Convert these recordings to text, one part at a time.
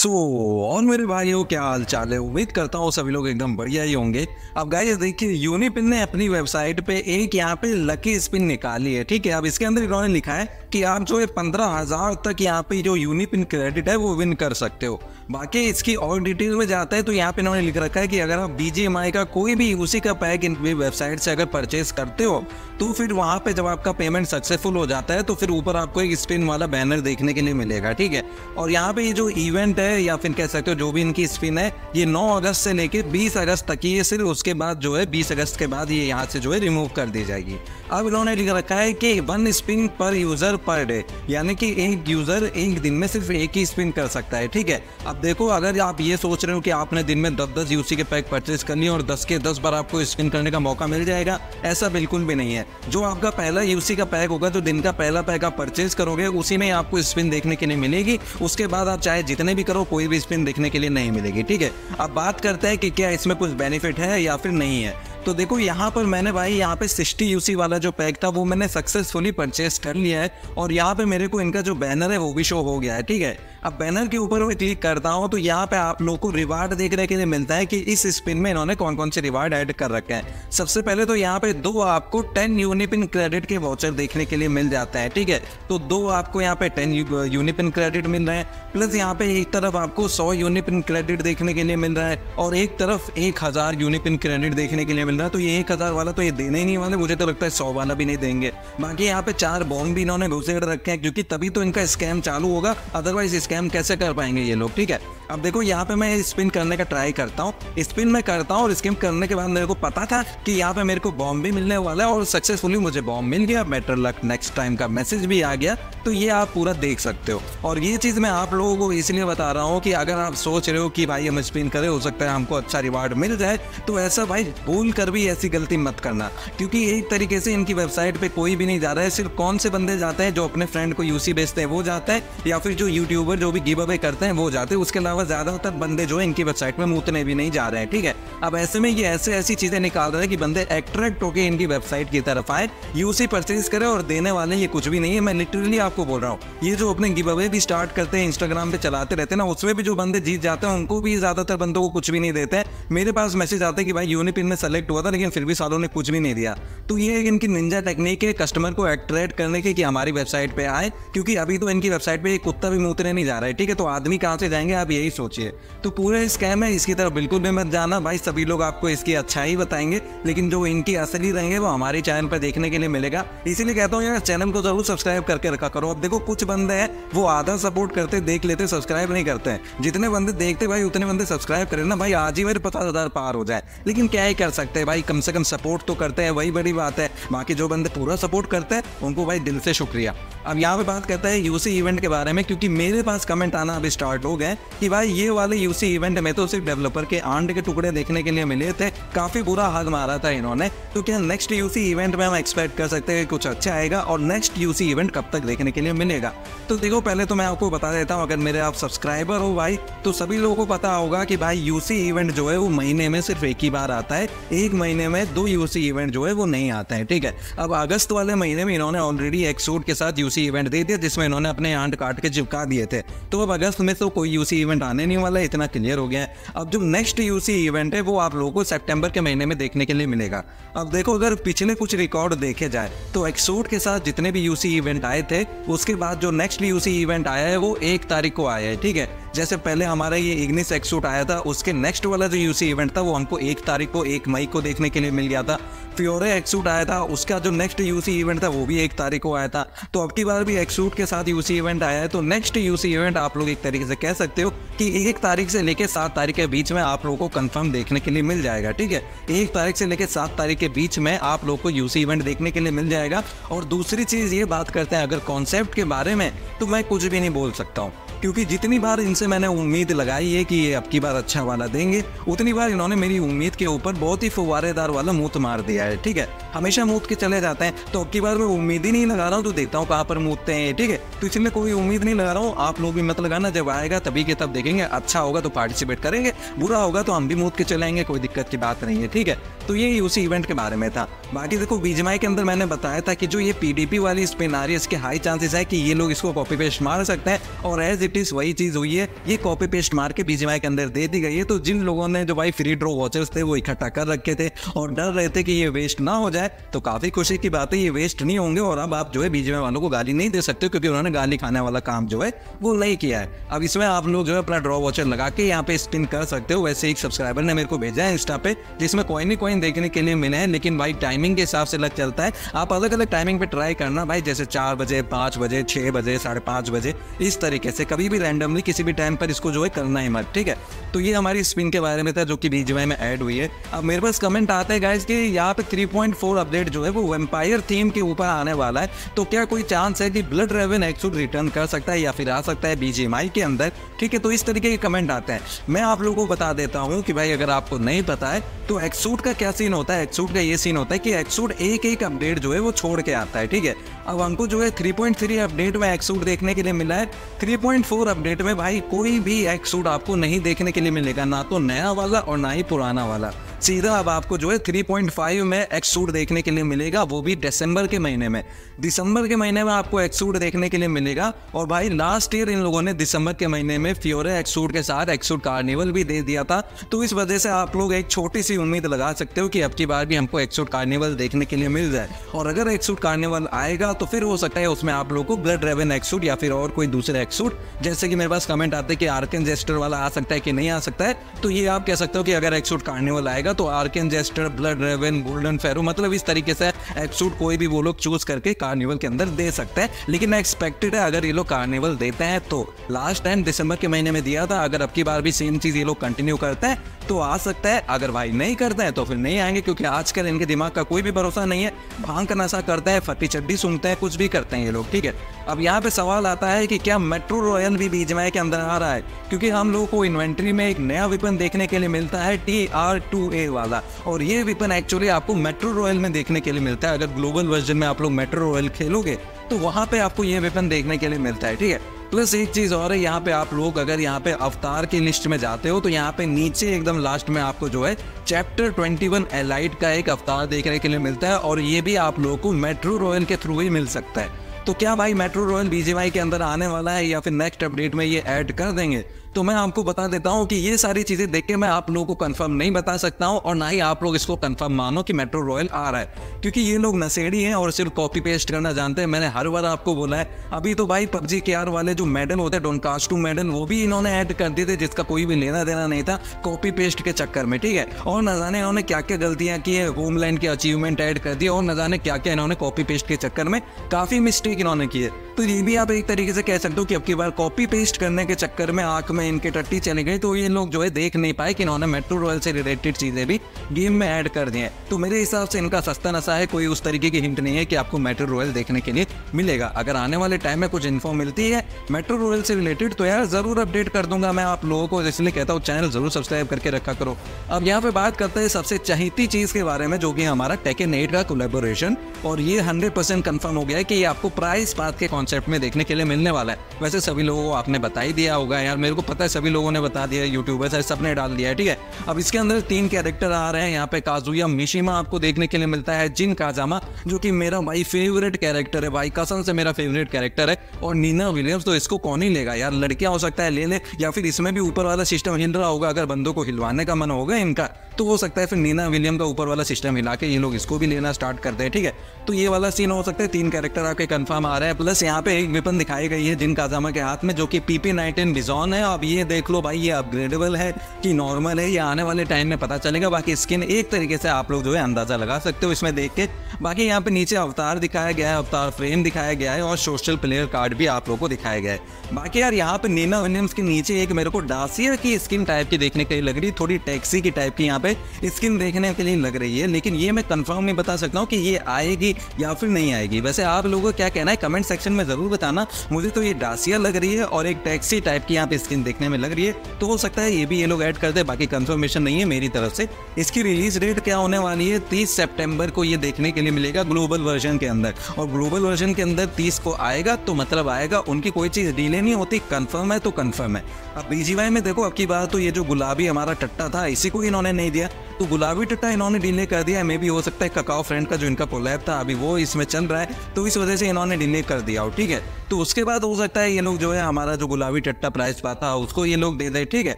सो so, और मेरे भाइयों क्या हाल चाल है? उम्मीद करता हूँ सभी लोग एकदम बढ़िया ही होंगे। अब गाइस देखिए यूनिपिन ने अपनी वेबसाइट पे एक यहाँ पे लकी स्पिन निकाली है ठीक है? अब इसके अंदर इन्होंने लिखा है कि आप जो है पंद्रह हज़ार तक यहाँ पे जो यूनिपिन क्रेडिट है वो विन कर सकते हो। बाकी इसकी और डिटेल में जाता है तो यहाँ पे इन्होंने लिख रखा है कि अगर आप बीजीएमआई का कोई भी उसी का पैक इन वेबसाइट से अगर परचेज करते हो तो फिर वहाँ पे जब आपका पेमेंट सक्सेसफुल हो जाता है तो फिर ऊपर आपको एक स्पिन वाला बैनर देखने के लिए मिलेगा, ठीक है? और यहाँ पे ये जो इवेंट है, या फिर कह सकते हो जो भी इनकी स्पिन है, ये 9 अगस्त से लेके 20 अगस्त तक ही है सिर्फ़ उसके बाद जो है 20 अगस्त के बाद ये यहाँ से जो है रिमूव कर दी जाएगी। अब इन्होंने लिख रखा है कि one spin per user per day यानी कि एक यूज़र एक दिन में सिर्फ़ एक ही स्पिन कर सकता है, ठीक है? अब देखो, अगर आप ये सोच रहे हो कि आपने दिन में दस दस यूसी के पैक परचेज कर लिए और दस के दस बार आपको स्पिन करने का मौका मिल जाएगा, ऐसा बिल्कुल भी नहीं है। जो आपका पहला यूसी का पैक होगा जो दिन का पहला पैक आप परचेज करोगे, उसी में आपको स्पिन देखने के लिए मिलेगी। उसके बाद आप चाहे जितने भी करो, कोई भी स्पिन देखने के लिए नहीं मिलेगी, ठीक है? अब बात करते हैं कि क्या इसमें कुछ बेनिफिट है या फिर नहीं है। तो देखो, यहाँ पर मैंने भाई, यहाँ पे सिक्सटी यूसी वाला जो पैक था, वो मैंने सक्सेसफुली परचेज कर लिया है और यहाँ पे मेरे को इनका जो बैनर है, वो भी शो हो गया है, ठीक है? अब बैनर के ऊपर मैं क्लिक करता हूँ तो यहाँ पे आप लोग को रिवार्ड देखने के लिए मिलता है कि इस स्पिन में इन्होंने कौन कौन से रिवार्ड ऐड कर रखे हैं। सबसे पहले तो यहाँ पे दो आपको टेन यूनिपिन क्रेडिट के वाउचर देखने के लिए मिल जाता है, ठीक है? तो दो आपको यहाँ पे टेन यूनिपिन क्रेडिट मिल रहे हैं प्लस यहाँ पे एक तरफ़ आपको सौ यूनिपिन क्रेडिट देखने के लिए मिल रहा है, और एक तरफ़ एक हज़ार यूनिपिन क्रेडिट देखने के लिए मिल रहा है। तो ये एक हज़ार वाला तो ये देने ही नहीं वाले, मुझे तो लगता है सौ वाला भी नहीं देंगे। बाकी यहाँ पे चार बॉम्ब भी इन्होंने घुसेड़ रखे हैं, क्योंकि तभी तो इनका स्कैम चालू होगा अदरवाइज़ स्कैम कैसे कर पाएँगे ये लोग, ठीक है? अब देखो, यहाँ पे मैं स्पिन करने का ट्राई करता हूँ। स्पिन में करता हूँ और स्किम करने के बाद मेरे को पता था कि यहाँ पे मेरे को बॉम्ब भी मिलने वाला है और सक्सेसफुली मुझे बॉम्ब मिल गया। बेटर लक नेक्स्ट टाइम का मैसेज भी आ गया। तो ये आप पूरा देख सकते हो। और ये चीज़ मैं आप लोगों को इसलिए बता रहा हूँ कि अगर आप सोच रहे हो कि भाई हम स्पिन करें, हो सकता है हमको अच्छा रिवार्ड मिल जाए तो ऐसा भाई भूल कर भी ऐसी गलती मत करना। क्योंकि एक तरीके से इनकी वेबसाइट पे कोई भी नहीं जा रहा है, सिर्फ़ कौन से बंदे जाते हैं जो अपने फ्रेंड को यूसी बेचते हैं, वो जाता है या फिर जो यूट्यूबर जो भी गिव अवे करते हैं, वो जाते हैं। उसके अलावा ज़्यादातर बंदे जो है, इनकी वेबसाइट में उतने भी नहीं जा रहे हैं, ठीक है? अब ऐसे में ये ऐसे ऐसी चीज़ें निकाल रहे हैं कि बंदे एट्रैक्ट होकर इनकी वेबसाइट की तरफ़ आए यूसी परचेज करे और देने वाले ये कुछ भी नहीं है। मैं लिटरली आपको बोल रहा हूँ, ये जो अपने गिव अवे भी स्टार्ट करते हैं इंस्टाग्राम पे चलाते रहते हैं ना, उसमें भी जो बंदे जीत जाते हैं, उनको भी ज़्यादातर बंदों को कुछ भी नहीं देते हैं। मेरे पास मैसेज आते हैं कि भाई यूनिपिन में सेलेक्ट हुआ था, लेकिन फिर भी सालों ने कुछ भी नहीं दिया। तो ये इनकी निंजा टेक्निक है कस्टमर को अट्रैक्ट करने की कि हमारी वेबसाइट पे आए, क्योंकि अभी तो इनकी वेबसाइट पे एक कुत्ता भी मूतने नहीं जा रहा है, ठीक है? तो आदमी कहाँ से जाएँगे, आप यही सोचिए। तो पूरा स्कैम है, इसकी तरफ़ बिल्कुल भी मत जाना। भाई, सभी लोग आपको इसकी अच्छा ही बताएँगे, लेकिन जो इनकी असली रहेंगे, वो हमारे चैनल पर देखने के लिए मिलेगा। इसीलिए कहता हूँ, यार चैनल को ज़रूर सब्सक्राइब करके रखा करो। अब देखो, कुछ बंदे हैं, वो आधा सपोर्ट करते, देख लेते सब्सक्राइब नहीं करते हैं। जितने बंदे देखते भाई, उतने बंदे सब्सक्राइब करें ना। भाई, आज ही मेरे पचास हज़ार पार हो जाए। लेकिन क्या ही कर सकते हैं भाई? कम से कम सपोर्ट तो करते हैं, वही बड़ी बात है। बाकी जो बंदे पूरा सपोर्ट करते हैं, उनको भाई दिल से शुक्रिया। अब यहाँ पे बात करता है यूसी इवेंट के बारे में, क्योंकि मेरे पास कमेंट आना अभी स्टार्ट हो गए कि भाई ये वाले यूसी इवेंट में तो सिर्फ़ डेवलपर के आंड के टुकड़े देखने के लिए मिले थे। काफ़ी बुरा हाल मारा था इन्होंने। तो क्या नेक्स्ट यूसी इवेंट में हम एक्सपेक्ट कर सकते हैं कुछ अच्छा आएगा और नेक्स्ट यूसी इवेंट कब तक देखने के लिए मिलेगा? तो देखो, पहले तो मैं आपको बता देता हूँ, अगर मेरे आप सब्सक्राइबर हो भाई तो सभी लोगों को पता होगा कि भाई यूसी इवेंट जो है वो महीने में सिर्फ़ एक ही बार आता है, एक महीने में दो यूसी इवेंट जो है वो नहीं आता है, ठीक है? अब अगस्त वाले महीने में इन्होंने ऑलरेडी एक सूट के साथ यूसी इवेंट दे दिया, जिसमें इन्होंने अपने आंट काट के चिपका दिए थे। तो अब अगस्त में तो कोई यूसी इवेंट आने नहीं वाला इतना क्लियर हो गया है। अब जो नेक्स्ट यूसी इवेंट है, वो आप लोगों को सितंबर के महीने में देखने के लिए मिलेगा। अब देखो, अगर पिछले कुछ रिकॉर्ड देखे जाए तो एक्सूट के साथ जितने भी यूसी इवेंट आए थे, उसके बाद जो नेक्स्ट यूसी इवेंट आया है, वो एक तारीख को आया है, ठीक है? जैसे पहले हमारा ये इग्निस एक्सूट आया था, उसके नेक्स्ट वाला जो यूसी इवेंट था, वो हमको एक तारीख को, एक मई को देखने के लिए मिल गया था। फ्योरे एक्सूट आया था, उसका जो नेक्स्ट यूसी इवेंट था, वो भी एक तारीख को आया था। तो अब की बार भी एक्सूट के साथ यूसी इवेंट आया है तो नेक्स्ट यूसी इवेंट आप लोग एक तरीके से कह सकते हो कि एक तारीख से लेकर सात तारीख के बीच में आप लोगों को कंफर्म देखने के लिए मिल जाएगा, ठीक है? एक तारीख से लेकर सात तारीख के बीच में आप लोग को यूसी इवेंट देखने के लिए मिल जाएगा। और दूसरी चीज़ ये बात करते हैं, अगर कॉन्सेप्ट के बारे में तो मैं कुछ भी नहीं बोल सकता हूँ। क्योंकि जितनी बार इनसे मैंने उम्मीद लगाई है कि ये अब की बार अच्छा वाला देंगे। उतनी बार इन्होंने मेरी उम्मीद के ऊपर बहुत ही फुवारेदार वाला मूत मार दिया है, ठीक है? हमेशा मूत के चले जाते हैं तो अब की बार मैं उम्मीद ही नहीं लगा रहा हूँ तो देखता हूँ कहाँ पर मूतते हैं, ठीक है? तो इसलिए कोई उम्मीद नहीं लगा रहा हूँ। आप लोग भी मत लगाना, जब आएगा तभी के तब देखेंगे अच्छा होगा तो पार्टिसिपेट करेंगे, बुरा होगा तो हम भी मूत के चलेंगे कोई दिक्कत की बात नहीं है, ठीक है? तो ये उसी इवेंट के बारे में था। बाकी देखो, बीजमाई के अंदर मैंने बताया था कि जो ये पीडीपी वाली स्पिन आ रही है, इसके हाई चांसेस है कि ये लोग इसको कॉपी पेस्ट मार सकते हैं। और एज इट इज़ वही चीज़ हुई है, ये कॉपी पेस्ट मार के बीजीएमआई के अंदर दे दी गई है। तो जिन लोगों ने जो भाई फ्री ड्रॉ वॉचर्स थे, वो इकट्ठा कर रखे थे और डर रहे थे कि ये वेस्ट ना हो जाए। तो काफ़ी खुशी की बात है, ये वेस्ट नहीं होंगे और अब आप जो है बीजीएमआई वालों को गाली नहीं दे सकते क्योंकि उन्होंने गाली खाने वाला काम जो है, वो नहीं किया है। अब इसमें आप लोग जो है अपना ड्रॉ वॉचर लगा के यहाँ पे स्पिन कर सकते हो। वैसे एक सब्सक्राइबर ने मेरे को भेजा है इंस्टा पे, जिसमें कोई नहीं, कोई देखने के लिए मिले हैं, लेकिन भाई टाइमिंग के हिसाब से लग चलता है। आप अलग अलग टाइमिंग पे ट्राई करना, भाई, जैसे चार बजे, पाँच बजे छः बजे, साढ़े पाँच बजे, इस तरीके से। कभी भी रैंडमली किसी भी टाइम पर इसको जो है करना ही मत, ठीक है? तो ये हमारी स्पिन के बारे में था, जो कि बीजीएमआई में ऐड हुई है। अब मेरे पास कमेंट आता है गाइस कि यहाँ पे 3.4 अपडेट जो है, वो वेम्पायर थीम के ऊपर आने वाला है। तो क्या कोई चांस है कि ब्लड रेवन एक्सूट रिटर्न कर सकता है या फिर आ सकता है बीजीएमआई के अंदर? ठीक है तो इस तरीके के कमेंट आते हैं। मैं आप लोगों को बता देता हूँ कि भाई, अगर आपको नहीं पता है तो एक्सूट का क्या सीन होता है? एक्सूट का ये सीन होता है कि एक्सूट एक एक अपडेट जो है वो छोड़ के आता है, ठीक है? अब हमको जो है 3.3 अपडेट में एक्सूट देखने के लिए मिला है। 3.4 अपडेट में भाई कोई भी एक्सूट आपको नहीं देखने के लिए मिलेगा, ना तो नया वाला और ना ही पुराना वाला। सीधा अब आपको जो है 3.5 में एक्सूट देखने के लिए मिलेगा, वो भी दिसंबर के महीने में। दिसंबर के महीने में आपको एक्सूट देखने के लिए मिलेगा, और भाई लास्ट ईयर इन लोगों ने दिसंबर के महीने में फ्योरे एक्सूट के साथ एक्सूट कार्निवल भी दे दिया था। तो इस वजह से आप लोग एक छोटी सी उम्मीद लगा सकते हो कि अब की बार भी हमको एक्सूट कार्निवल देखने के लिए मिल जाए। और अगर एक्सूट कार्निवल आएगा तो फिर हो सकता है उसमें आप लोग को ब्लड रेवन एक्सूट या फिर और कोई दूसरे एक्सूट जैसे कि मेरे पास कमेंट आते हैं कि आर्कन जेस्टर वाला आ सकता है कि नहीं आ सकता है तो ये आप कह सकते हो कि अगर एक्सूट कार्निवल आएगा तो arcane jester, blood raven, golden pharaoh मतलब इस तरीके से एक्सूट कोई भी वो लोग चूज़ करके कार्निवल के अंदर दे सकते हैं। लेकिन एक्सपेक्टेड है, अगर ये लोग कार्निवल देते हैं तो लास्ट टाइम दिसंबर के महीने में दिया था, अगर अब की बार भी सेम चीज़ ये लोग कंटिन्यू करते हैं तो आ सकता है। अगर भाई नहीं करते हैं तो फिर नहीं आएँगे, क्योंकि आजकल इनके दिमाग का कोई भी भरोसा नहीं है। भाँग का नशा करते हैं, फटी चड्डी सुनते हैं, कुछ भी करते हैं ये लोग, ठीक है? अब यहाँ पे सवाल आता है कि क्या मेट्रो रॉयल भी बीजमाए के अंदर आ रहा है? क्योंकि हम लोग को इन्वेंट्री में एक नया विपन देखने के लिए मिलता है, टी आर टू ए वाला। और ये विपन एक्चुअली आपको मेट्रो रॉयल में देखने के लिए मिलता है। अगर ग्लोबल वर्जन में आप लोग मेट्रो रॉयल खेलोगे तो वहाँ पे आपको ये वेपन देखने के लिए मिलता है, ठीक है? प्लस एक चीज़ और है, यहाँ पे आप लोग अगर यहाँ पे अवतार की लिस्ट में जाते हो तो यहाँ पे नीचे एकदम लास्ट में आपको जो है चैप्टर 21 एलाइट का एक अवतार देखने के लिए मिलता है, और ये भी आप लोगों को मेट्रो रॉयल के थ्रू ही मिल सकता है। तो क्या भाई मेट्रो रॉयल बीजेवाई के अंदर आने वाला है, या फिर नेक्स्ट अपडेट में ये ऐड कर देंगे? तो मैं आपको बता देता हूँ कि ये सारी चीज़ें देख के मैं आप लोगों को कंफर्म नहीं बता सकता हूँ और ना ही आप लोग इसको कंफर्म मानो कि मेट्रो रॉयल आ रहा है। क्योंकि ये लोग नशेड़ी हैं और सिर्फ़ कॉपी पेस्ट करना जानते हैं। मैंने हर बार आपको बोला है। अभी तो भाई पबजी के आर वाले जो मेडल होते हैं डोंट कास्ट टू मेडल वो भी इन्होंने ऐड कर दिए थे, जिसका कोई भी लेना देना नहीं था कॉपी पेस्ट के चक्कर में, ठीक है? और न जाने इन्होंने क्या क्या गलतियाँ की है होमलैंड के अचीवमेंट ऐड कर दिए और न जाने क्या क्या इन्होंने कॉपी पेस्ट के चक्कर में काफ़ी मिस्टेक इन्होंने की है तो ये भी आप एक तरीके से कह सकते हो कि अब की बार कॉपी पेस्ट करने के चक्कर में आँख में इनके टट्टी चली गई तो ये लोग जो है देख नहीं पाए कि इन्होंने मेट्रो रॉयल से रिलेटेड चीज़ें भी गेम में ऐड कर दी हैं। तो मेरे हिसाब से इनका सस्ता नशा है, कोई उस तरीके की हिंट नहीं है कि आपको मेट्रो रॉयल देखने के लिए मिलेगा। अगर आने वाले टाइम में कुछ इन्फॉर्म मिलती है मेट्रो रॉयल से रिलेटेड तो यार ज़रूर अपडेट कर दूँगा मैं आप लोगों को, इसलिए कहता हूँ चैनल ज़रूर सब्सक्राइब करके रखा करो। अब यहाँ पे बात करते हैं सबसे चाहती चीज़ के बारे में, जो कि हमारा टेकन एट का कोलेबोरेशन और ये हंड्रेड परसेंट हो गया है कि ये आपको प्राइस पाथ के कॉन्सेप्ट में देखने के लिए मिलने वाला है। वैसे सभी लोगों को आपने बता ही दिया होगा यार, मेरे को पता है सभी लोगों ने बता दिया यूट्यूबर्स है सबने डाल दिया है, ठीक है? अब इसके अंदर तीन कैरेक्टर आ रहे हैं यहाँ पे काजुया मिशीमा आपको देखने के लिए मिलता है, जिन काजामा, जो कि मेरा भाई फेवरेट कैरेक्टर है, भाई कसम से मेरा फेवरेट कैरेक्टर है, और नीना विलियम्स तो इसको कौन ही लेगा यार? लड़कियाँ हो सकता है, ले ले, या फिर इसमें भी ऊपर वाला सिस्टम हिल रहा होगा, अगर बंदों को हिलवाने का मन होगा इनका। तो हो सकता है फिर नीना विलियम का ऊपर वाला सिस्टम हिला के ये लोग इसको भी लेना स्टार्ट करते हैं ठीक है? तो ये वाला सीन हो सकता है, तीन कैरेक्टर आपके कंफर्म आ रहे हैं प्लस यहाँ पे एक विपन दिखाई गई है जिन काजामा के हाथ में, जो कि पीपी नाइनटीन बिजॉन है। अब ये देख लो भाई, ये अपग्रेडेबल है कि नॉर्मल है, ये आने वाले टाइम में पता चलेगा। बाकी स्किन एक तरीके से आप लोग जो है अंदाज़ा लगा सकते हो इसमें देख के। बाकी यहाँ पे नीचे अवतार दिखाया गया है, अवतार फ्रेम दिखाया गया है और सोशल प्लेयर कार्ड भी आप लोग को दिखाया गया है। बाकी यार यहाँ पे नीना विलियम्स के नीचे एक मेरे को डासियर की स्किन टाइप की देखने के लिए लग रही थोड़ी टैक्सी की टाइप की यहाँ पे। स्किन देखने के लिए लग रही है, लेकिन ये मैं कंफर्म नहीं बता सकता हूँ कि ये आएगी या फिर नहीं आएगी। वैसे आप लोगों को क्या कहना है? कमेंट सेक्शन में ज़रूर बताना। मुझे तो ये डासिया लग रही है और एक टैक्सी टाइप की यहाँ पे स्किन देखने में लग रही है। तो हो सकता है ये भी ये लोग ऐड कर दे, बाकी कंफर्मेशन नहीं है मेरी तरफ़ से। इसकी रिलीज़ डेट क्या होने वाली है? तीस सेप्टेम्बर को ये देखने के लिए मिलेगा ग्लोबल वर्जन के अंदर। और ग्लोबल वर्जन के अंदर तीस को आएगा तो मतलब आएगा, उनकी कोई चीज़ डिले नहीं होती। कंफर्म है तो कंफर्म है। अब बीजीवाई में देखो, अब की बात तो ये जो गुलाबी हमारा टट्टा था, इसी को इन्होंने नहीं दिया। तो गुलाबी टट्टा इन्होंने डिले कर दिया। मे भी हो सकता है ककाओ फ्रेंड का जो इनका कोलैब था, अभी वो इसमें चल रहा है। तो इस वजह से इन्होंने डिले कर दिया हो ठीक है। तो उसके बाद हो सकता है ये लोग जो है हमारा जो गुलाबी टट्टा प्राइस पाता उसको ये लोग दे दे, ठीक है?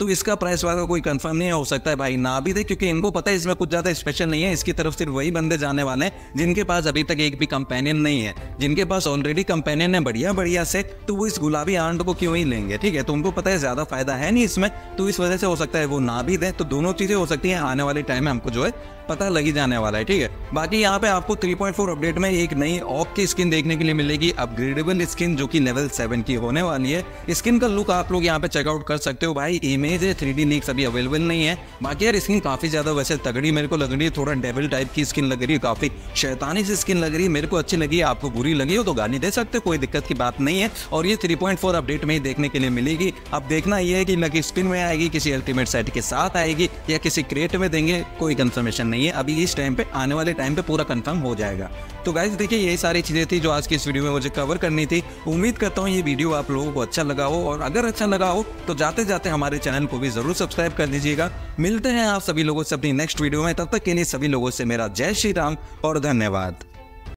तो इसका प्राइस वाला कोई कंफर्म नहीं हो सकता है भाई ना भी दे, क्योंकि इनको पता है इसमें कुछ ज़्यादा स्पेशल नहीं है, इसकी तरफ़ सिर्फ़ वही बंदे जाने वाले हैं, जिनके पास अभी तक एक भी कंपेनियन नहीं है, जिनके पास ऑलरेडी कंपेनियन है बढ़िया बढ़िया से तो वो इस गुलाबी आंट को क्यों ही लेंगे, ठीक है? तो उनको पता है ज़्यादा फ़ायदा है नहीं इसमें तो इस वजह से हो सकता है वो ना भी दे तो दोनों चीज़ें हो सकती हैं, आने वाले टाइम में हमको जो है पता लगी जाने वाला है, ठीक है? बाकी यहाँ पे आपको 3.4 अपडेट में एक नई ऑप की स्किन देखने के लिए मिलेगी अपग्रेडेबल स्किन जो कि लेवल सेवन की होने वाली है। स्किन का लुक आप लोग यहाँ पे चेकआउट कर सकते हो भाई। इमेज है थ्री डी अभी अवेलेबल नहीं है। बाकी यार स्किन काफ़ी ज़्यादा वैसे तगड़ी मेरे को लग रही है, थोड़ा डेविल टाइप की स्किन लग रही है काफ़ी। शैतानी से स्किन लग रही है, मेरे को अच्छी लगी, आपको बुरी लगी हो तो गाली दे सकते हो, कोई दिक्कत की बात नहीं है। और ये थ्री अपडेट में देखने के लिए मिलेगी। अब देखना यह है कि लकी स्पिन में आएगी, किसी अल्टीमेट सेट के साथ आएगी या किसी क्रिएट में देंगे, कोई कंफर्मेशन नहीं है। अभी इस टाइम पे, आने वाले टाइम पे पूरा कंफर्म हो जाएगा। तो गाइज़ देखिए यही सारी चीज़ें थी जो आज की इस वीडियो में मुझे कवर करनी थी। उम्मीद करता हूँ ये वीडियो आप लोगों को अच्छा लगा हो और अगर अच्छा लगा हो तो जाते जाते हमारे चैनल को भी ज़रूर सब्सक्राइब कर दीजिएगा मिलते हैं आप सभी लोगों से अपनी नेक्स्ट वीडियो में। तब तक के लिए सभी लोगों से मेरा जय श्री राम और धन्यवाद।